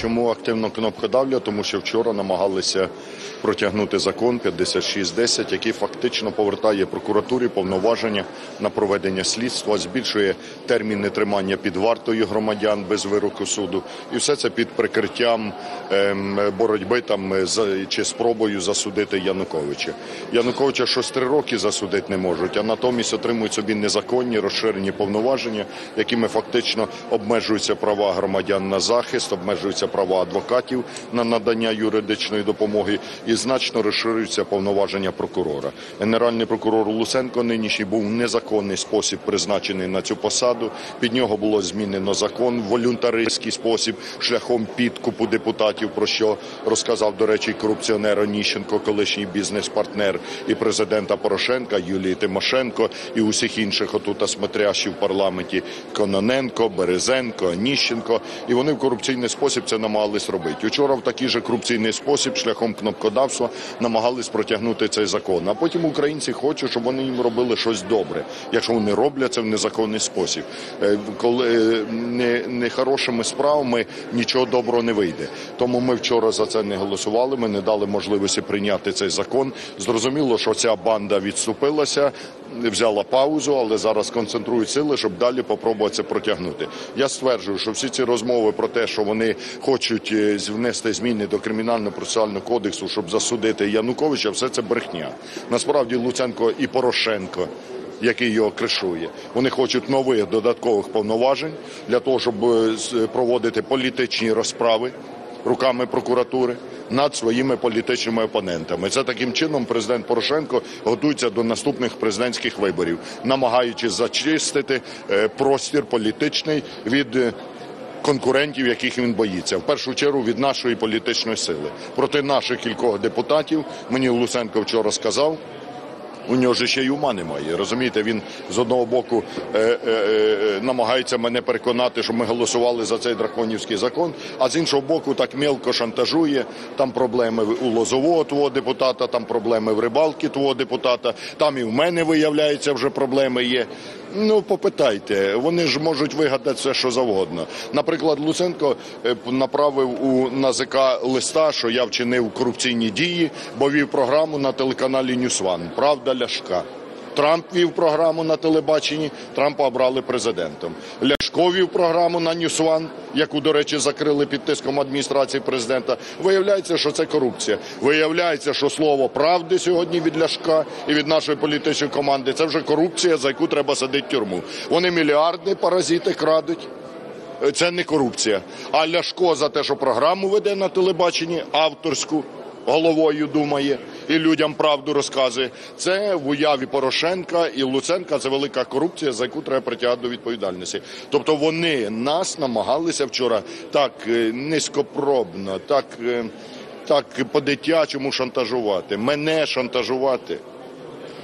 Чому активно кнопкодавлю? Тому що вчора намагалися протягнути закон 5610, який фактично повертає прокуратурі повноваження на проведення слідства, збільшує терміни тримання під вартою громадян без вироку суду, і все це під прикриттям ем, боротьби там за чи спробою засудити Януковича. Януковича щось три роки засудити не можуть, а натомість отримують собі незаконні розширені повноваження, якими фактично обмежуються права громадян на захист, обмежуються права адвокатів на надання юридичної допомоги і значно розширюються повноваження прокурора. Генеральний прокурор Луценко нинішній був незаконний спосіб призначений на цю посаду. Під нього було змінено закон волюнтаристський спосіб шляхом підкупу депутатів, про що розказав, до речі, корупціонер Оніщенко, колишній бізнес-партнер і президента Порошенка Юлії Тимошенко і усіх інших отут смотрящих в парламенті Кононенко, Березенко, Оніщенко. І вони в корупційний спосіб це намагались робити. Вчора в такий же корупційний спосіб, шляхом кнопкодавства, намагались протягнути цей закон. А потім українці хочуть, щоб вони їм робили щось добре, якщо вони роблять це в незаконний спосіб. Е, Коли е, не, справами нічого доброго не вийде. Тому ми вчора за це не голосували. Ми не дали можливості прийняти цей закон. Зрозуміло, що ця банда відступилася. Взяла паузу, але зараз концентрують сили, щоб далі попробувати це протягнути. Я стверджую, що всі ці розмови про те, що вони хочуть е, внести зміни до кримінального процесуального кодексу, щоб засудити Януковича, все це брехня. Насправді Луценко і Порошенко який його кришує. Вони хочуть нових додаткових повноважень для того, щоб е, проводити політичні розправи руками прокуратури над своїми політичними опонентами. Це таким чином президент Порошенко готується до наступних президентських виборів, намагаючись зачистити е, простір політичний від. е, Конкурентів, яких він боїться, в першу чергу від нашої політичної сили проти наших кількох депутатів. Мені Луценко вчора сказав, у нього ж ще й ума немає. Розумієте, він з одного боку е, е, е, намагається мене переконати, що ми голосували за цей драконівський закон, а з іншого боку, так мелко шантажує. Там проблеми у Лозового твого депутата, там проблеми в рибалки твого депутата, там і в мене виявляється вже проблеми є. Ну, попитайте, вони ж можуть вигадати все, що завгодно. Наприклад, Луценко е, направив у НАЗК листа, що я вчинив корупційні дії, бо вів програму на телеканалі NewsOne. Правда Ляшка. Трамп вів програму на телебаченні, Трампа обрали президентом. Ляшко вів програму на NewsOne, яку, до речі, закрили під тиском адміністрації президента. Виявляється, що це корупція. Виявляється, що слово правди сьогодні від Ляшка і від нашої політичної команди це вже корупція, за яку треба садити тюрму. Вони мільярди паразити крадуть. Це не корупція. А Ляшко за те, що програму веде на телебаченні, авторську, головою думає і людям правду розказує. Це в уяві Порошенка і Луценка це велика корупція, за яку треба притягати до відповідальності. Тобто вони нас намагалися вчора так е, низькопробно, так, е, так по-дитячому шантажувати, мене шантажувати.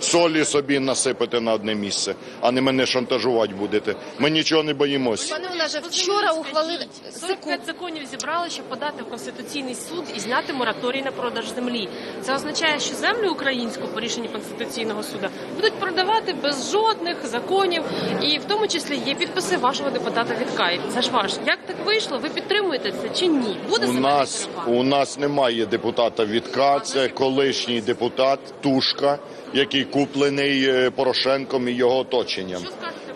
Солі собі насипати на одне місце, а не мене шантажувати будете. Ми нічого не боїмося. Пане Олеже, вчора ухвалили 45 законів зібрали, щоб подати в конституційний суд і зняти мораторій на продаж землі. Це означає, що землю українську по рішенню конституційного суду будуть продавати без жодних законів, і в тому числі є підписи вашого депутата Віткай. Це ж ваш. Як так вийшло? Ви підтримуєте це чи ні? Буде У нас у нас немає депутата Вітка. Це колишній депутат Тушка, який куплений е, Порошенком і його оточенням.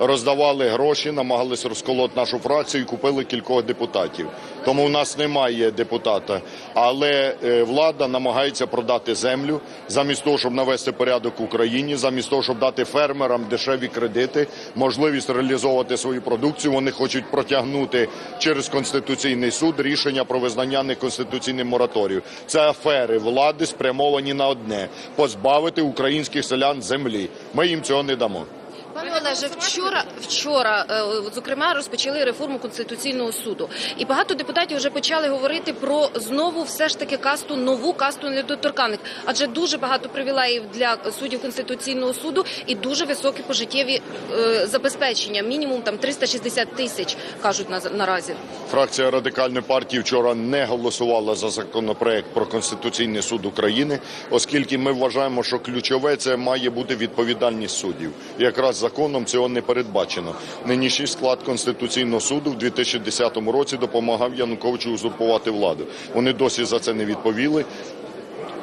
Роздавали гроші, намагались розколоти нашу фракцію і купили кількох депутатів. Тому у нас немає депутата. Але е, влада намагається продати землю замість того, щоб навести порядок в Україні, замість того, щоб дати фермерам дешеві кредити, можливість реалізовувати свою продукцію. Вони хочуть протягнути через конституційний суд рішення про визнання неконституційним мораторію. Це афери влади спрямовані на одне позбавити українських селян землі. Ми їм цього не дамо. Пане Олеже, вчора, вчора, е, зокрема, розпочали реформу конституційного суду, і багато депутатів вже почали говорити про знову все ж таки касту, нову касту недоторканих, адже дуже багато привілеїв для суддів конституційного суду і дуже високі пожиттєві е, забезпечення. Мінімум там 360 тисяч кажуть на наразі. Фракція радикальної партії вчора не голосувала за законопроект про конституційний суд України, оскільки ми вважаємо, що ключове це має бути відповідальність суддів. Якраз закон законом цього не передбачено. Нинішній склад Конституційного суду в 2010 році допомагав Януковичу узурпувати владу. Вони досі за це не відповіли.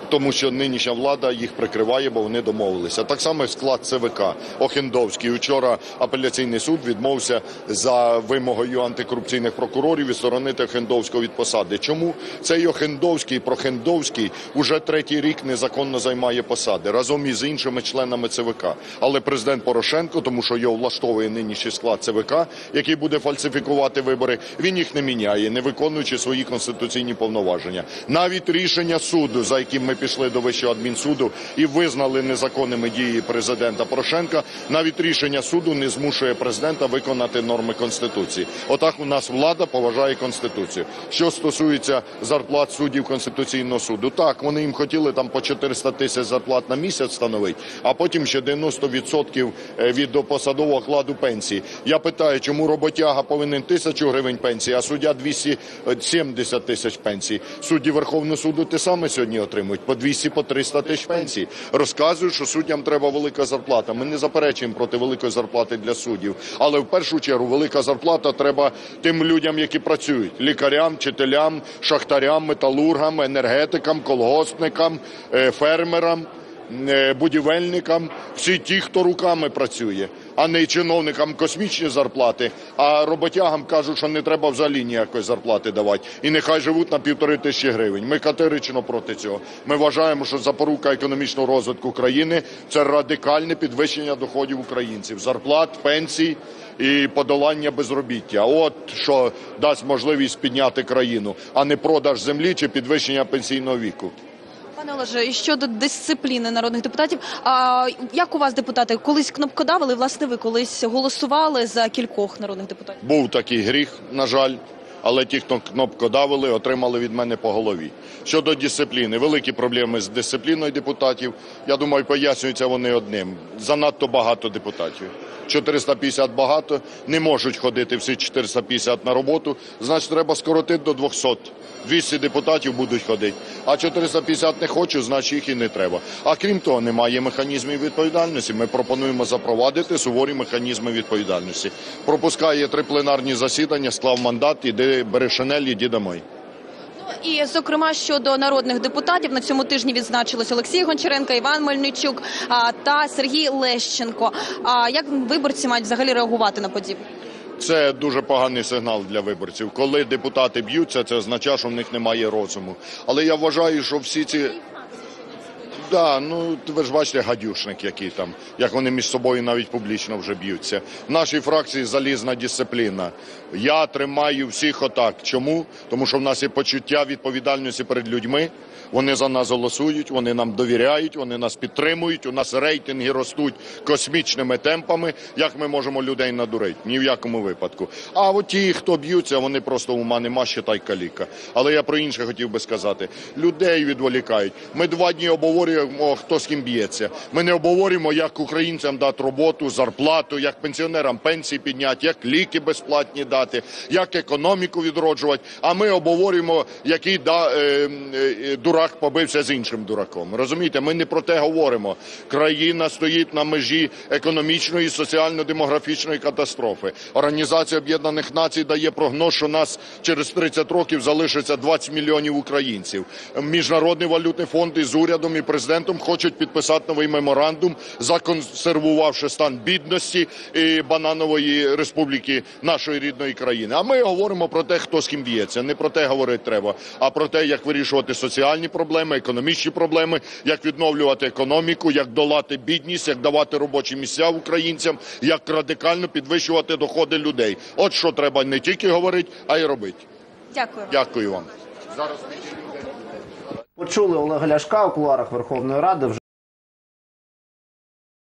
Тому що нинішня влада їх прикриває, бо вони домовилися. Так само склад ЦВК Охендовський. Учора апеляційний суд відмовився за вимогою антикорупційних прокурорів відсторонити Охендовського від посади. Чому цей Охендовський, Прохендовський уже третій рік незаконно займає посади разом із іншими членами ЦВК. Але президент Порошенко, тому що його влаштовує нинішній склад ЦВК, який буде фальсифікувати вибори, він їх не міняє, не виконуючи свої конституційні повноваження. Навіть рішення суду, за яким ми пішли до Вищого адмінсуду і визнали незаконними дії президента Порошенка, навіть рішення суду не змушує президента виконати норми конституції. Отак у нас влада поважає конституцію. Що стосується зарплат суддів конституційного суду, так вони їм хотіли там по 400 тисяч зарплат на місяць встановити, а потім ще 90% від посадового окладу пенсії. Я питаю, чому роботяга повинен тисячу гривень пенсії, а суддя 270 тисяч пенсії. Судді Верховного суду те саме сьогодні отримують по 200 по 300 тисяч пенсій. Розказують, що суддям треба велика зарплата. Ми не заперечуємо проти великої зарплати для суддів, але в першу чергу велика зарплата треба тим людям, які працюють: лікарям, вчителям, шахтарям, металургам, енергетикам, колгоспникам, е, фермерам. е, Будівельникам, всі ті, хто руками працює, а не чиновникам космічні зарплати, а роботягам кажуть, що не треба взагалі ніякої зарплати давати. І нехай живуть на півтори тисячі гривень. Ми категорично проти цього. Ми вважаємо, що запорука економічного розвитку країни це радикальне підвищення доходів українців, зарплат, пенсій і подолання безробіття. От що дасть можливість підняти країну, а не продаж землі чи підвищення пенсійного віку. Пане Олеже, і щодо дисципліни народних депутатів, а як у вас депутати колись кнопкодавили? Власне, ви колись голосували за кількох народних депутатів? Був такий гріх, на жаль, але ті, хто кнопкодавили, отримали від мене по голові. Щодо дисципліни, великі проблеми з дисципліною депутатів. Я думаю, пояснюються вони одним: занадто багато депутатів. 450 багато, не можуть ходити всі 450 на роботу. Значить, треба скоротити до 200. 200 депутатів будуть ходити. А 450 не хочуть, значить їх і не треба. А крім того, немає механізмів відповідальності. Ми пропонуємо запровадити суворі механізми відповідальності. Пропускає три пленарні засідання, склав мандат, іде бере шинель, іди домой. Ну і зокрема щодо народних депутатів на цьому тижні відзначились Олексій Гончаренко, Іван Мельничук та Сергій Лещенко. А як виборці мають взагалі реагувати на подібне? Це дуже поганий сигнал для виборців. Коли депутати б'ються, це означає, що в них немає розуму. Але я вважаю, що всі ці. Да, ну ви ж бачите гадюшник, який там, як вони між собою навіть публічно вже б'ються. В нашій фракції залізна дисципліна. Я тримаю всіх отак. Чому? Тому що в нас є почуття відповідальності перед людьми. Вони за нас голосують, вони нам довіряють, вони нас підтримують. У нас рейтинги ростуть космічними темпами. Як ми можемо людей надурити? Ні в якому випадку. А от ті, хто б'ються, вони просто ума нема, считай каліка. Але я про інше хотів би сказати: людей відволікають. Ми два дні обговорюємо, хто з ким б'ється. Ми не обговорюємо, як українцям дати роботу, зарплату, як пенсіонерам пенсії підняти, як ліки безплатні дати, як економіку відроджувати. А ми обговорюємо, який да, е, е, дурак побився з іншим дураком. Розумієте, ми не про те говоримо. Країна стоїть на межі економічної і соціально-демографічної катастрофи. Організація Об'єднаних Націй дає прогноз, що нас через 30 років залишиться 20 мільйонів українців. Міжнародний валютний фонд із урядом і президентом хочуть підписати новий меморандум, законсервувавши стан бідності і бананової республіки нашої рідної країни. А ми говоримо про те, хто з ким б'ється. Не про те говорити треба, а про те, як вирішувати соціальні проблеми, економічні проблеми, як відновлювати економіку, як долати бідність, як давати робочі місця українцям, як радикально підвищувати доходи людей. От що треба не тільки говорити, а й робити. Дякую. Дякую вам. Почули Олега Ляшка у кулуарах Верховної Ради. Вже